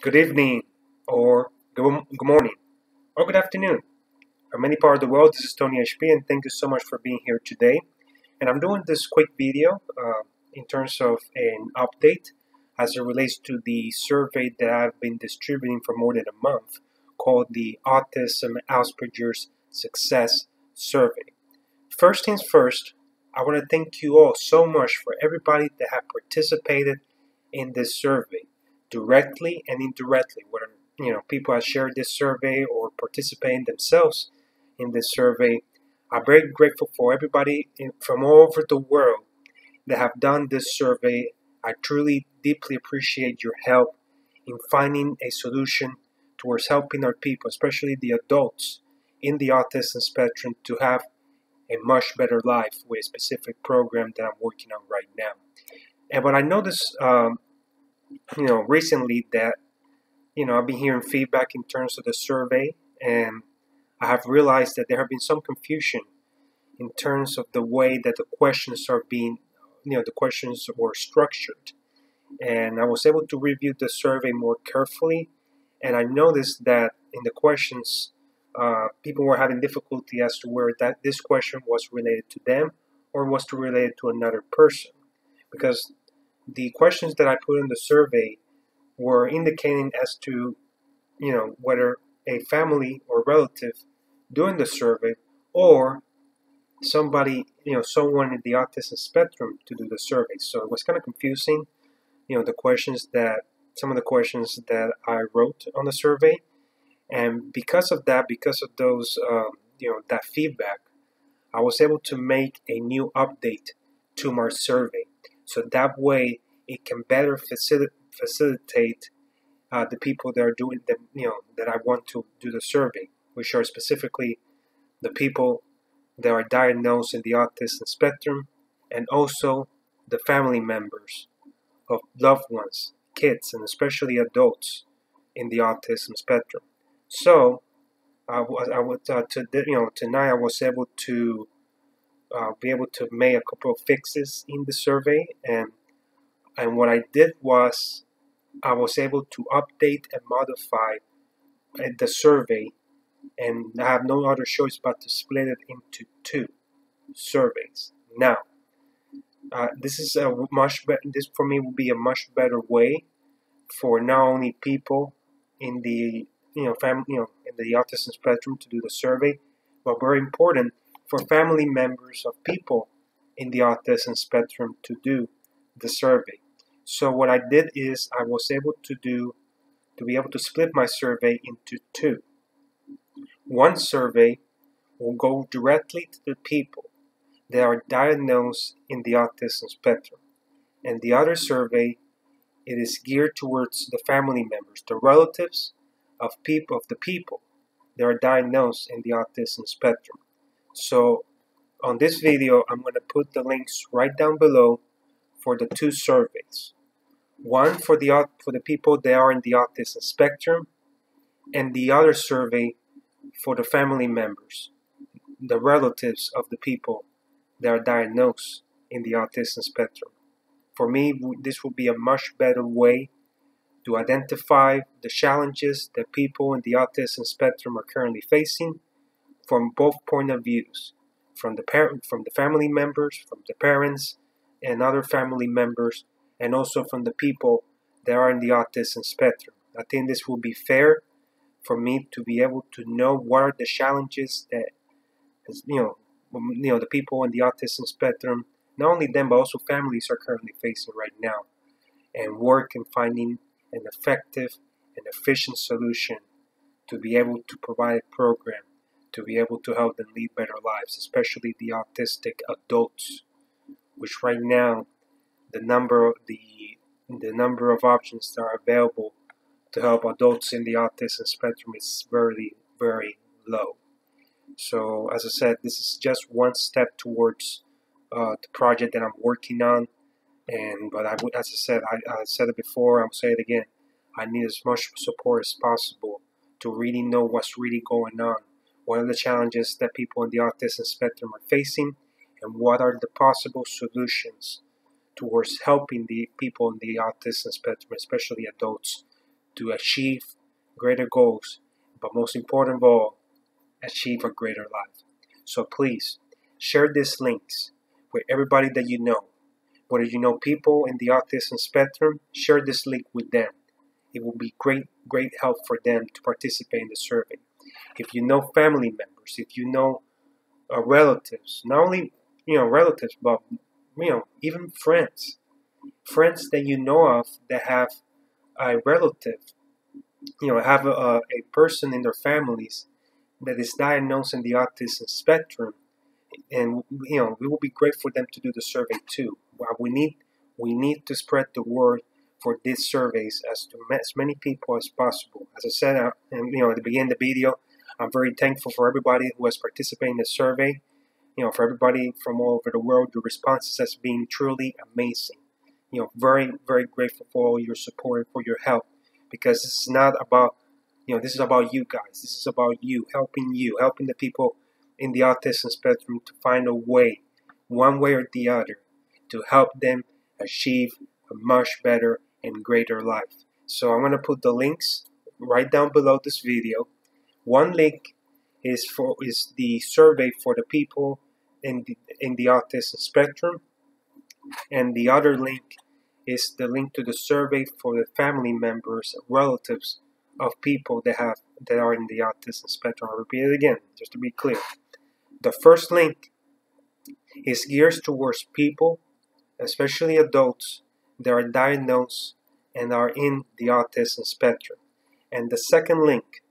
good evening, or good, good morning, or good afternoon. From many parts of the world, this is Tony HP, and thank you so much for being here today. And I'm doing this quick video uh, in terms of an update as it relates to the survey that I've been distributing for more than a month called the Autism Asperger's Success Survey. First things first, I want to thank you all so much for everybody that have participated in this survey directly and indirectly, whether you know people have shared this survey or participating themselves in this survey. I'm very grateful for everybody in, from all over the world that have done this survey. I truly, deeply appreciate your help in finding a solution towards helping our people, especially the adults in the autism spectrum, to have a much better life with a specific program that I'm working on right now. And what I noticed um, you know, recently that, you know, I've been hearing feedback in terms of the survey, and I have realized that there have been some confusion in terms of the way that the questions are being, you know, the questions were structured. And I was able to review the survey more carefully, and I noticed that in the questions, uh, people were having difficulty as to where that this question was related to them or was to related to another person, because the questions that I put in the survey were indicating as to, you know, whether a family or relative doing the survey or somebody, you know, someone in the autism spectrum to do the survey. So it was kind of confusing, you know, the questions that some of the questions that I wrote on the survey. And because of that, because of those, um, you know, that feedback, I was able to make a new update to my survey. So that way, it can better facilitate facilitate uh, the people that are doing the you know that I want to do the survey, which are specifically the people that are diagnosed in the autism spectrum, and also the family members of loved ones, kids, and especially adults in the autism spectrum. So, I was I was uh, to you know tonight I was able to uh, be able to make a couple of fixes in the survey and and what I did was I was able to update and modify uh, the survey and I have no other choice but to split it into two surveys. Now, uh, this is a much better. This for me will be a much better way for not only people in the you know family you know in the autism spectrum to do the survey, but very important for family members of people in the autism spectrum to do the survey. So what I did is I was able to do to be able to split my survey into two. One survey will go directly to the people that are diagnosed in the autism spectrum. And the other survey it is geared towards the family members, the relatives of people of the people that are diagnosed in the autism spectrum. So on this video I'm going to put the links right down below for the two surveys one for the for the people that are in the autism spectrum, and the other survey for the family members, the relatives of the people that are diagnosed in the autism spectrum. For me, this will be a much better way to identify the challenges that people in the autism spectrum are currently facing from both point of views from the parent from the family members from the parents and other family members and also from the people that are in the autism spectrum. I think this will be fair for me to be able to know what are the challenges that you know you know the people in the autism spectrum not only them but also families are currently facing right now and work in finding an effective and efficient solution to be able to provide a program to be able to help them lead better lives especially the autistic adults which right now the number of the the number of options that are available to help adults in the autism spectrum is very very low. So as I said, this is just one step towards uh, the project that I'm working on. And but I would, as I said, I, I said it before. I'll say it again. I need as much support as possible to really know what's really going on. What are the challenges that people in the autism spectrum are facing, and what are the possible solutions towards helping the people in the autism spectrum, especially adults, to achieve greater goals, but most important of all, achieve a greater life. So please share these links with everybody that you know. Whether you know people in the autism spectrum, share this link with them. It will be great, great help for them to participate in the survey. If you know family members, if you know uh, relatives, not only you know relatives, but you know even friends, friends that you know of that have a relative, you know, have a, a person in their families that is diagnosed in the autism spectrum, and you know, it will be great for them to do the survey too. We need we need to spread the word for these surveys as to as many people as possible. As I said, uh, and, you know, at the beginning of the video, I'm very thankful for everybody who has participated in the survey. You know, for everybody from all over the world, your responses has been truly amazing. You know, very, very grateful for all your support and for your help because this is not about, you know, this is about you guys. This is about you, helping you, helping the people in the autism spectrum to find a way, one way or the other, to help them achieve a much better and greater life. So I'm going to put the links right down below this video. One link is for is the survey for the people in the, in the autism spectrum, and the other link is the link to the survey for the family members, relatives of people that have that are in the autism spectrum. I'll repeat it again, just to be clear. The first link is geared towards people, especially adults, that are diagnosed and are in the autism spectrum. And the second link,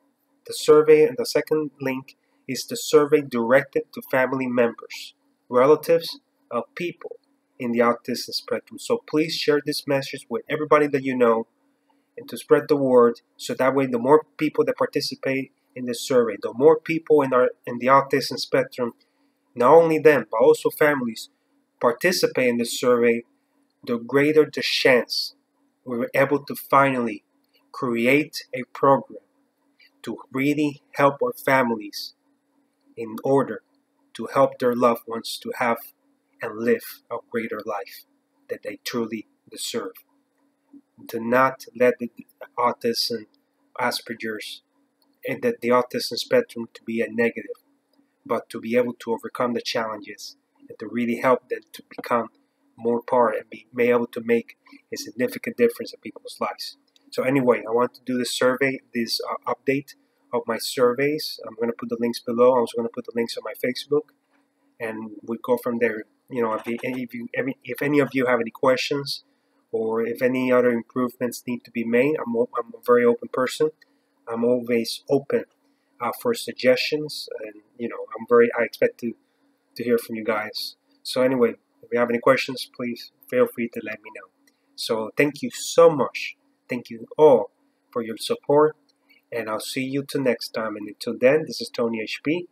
the survey, and the second link is the survey directed to family members, relatives of people in the autism spectrum. So please share this message with everybody that you know and to spread the word so that way the more people that participate in this survey, the more people in our in the autism spectrum, not only them, but also families participate in this survey, the greater the chance we were able to finally create a program to really help our families in order to help their loved ones to have and live a greater life that they truly deserve. Do not let the autism, Asperger's, and that the autism spectrum to be a negative, but to be able to overcome the challenges and to really help them to become more part and be, be able to make a significant difference in people's lives. So anyway, I want to do this survey, this uh, update of my surveys. I'm going to put the links below. I'm also going to put the links on my Facebook, and we go from there. You know, if, any of you, if any of you have any questions, or if any other improvements need to be made, I'm, I'm a very open person. I'm always open uh, for suggestions, and you know, I'm very. I expect to to hear from you guys. So anyway, if you have any questions, please feel free to let me know. So thank you so much. Thank you all for your support. And I'll see you till next time. And until then, this is Tony HP.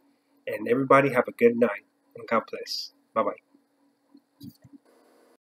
And everybody have a good night. And God bless. Bye bye.